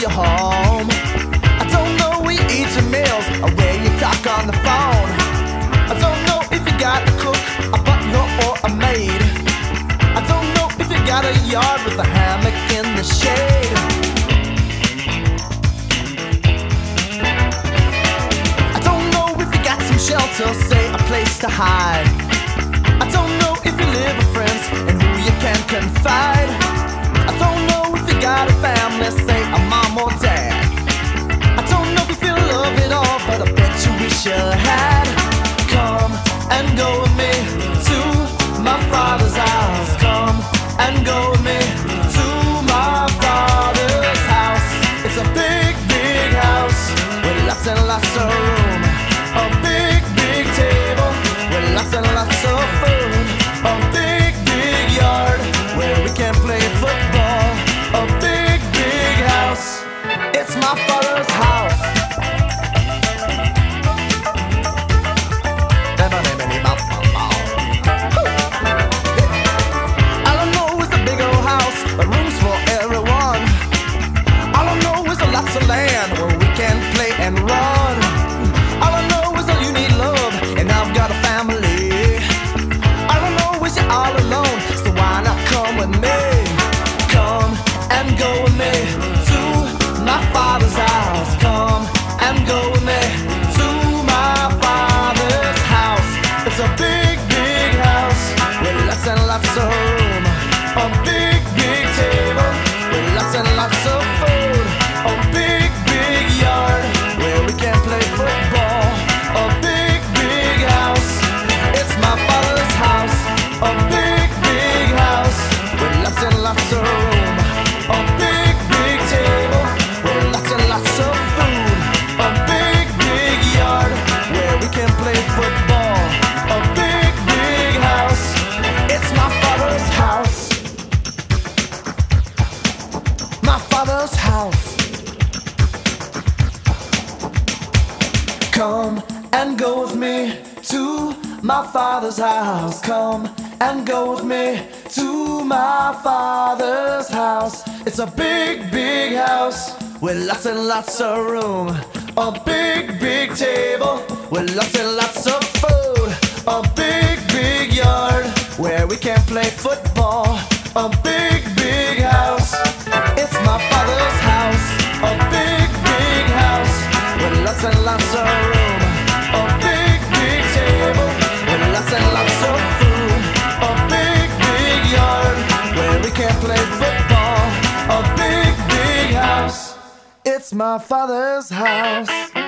your home. I don't know where you eat your meals or where you talk on the phone. I don't know if you got a cook, a butler, or a maid. I don't know if you got a yard with a hammock in the shade. I don't know if you got some shelter, say a place to hide. I don't know if you live with friends and who you can confide. With lots and lots room. Come with me? Come and go with me to my father's house. Come and go with me Father's house. Come and go with me to my father's house. Come and go with me to my father's house. It's a big, big house with lots and lots of room. A big, big table with lots and lots of food. A big, big yard where we can play football. A It's my father's house.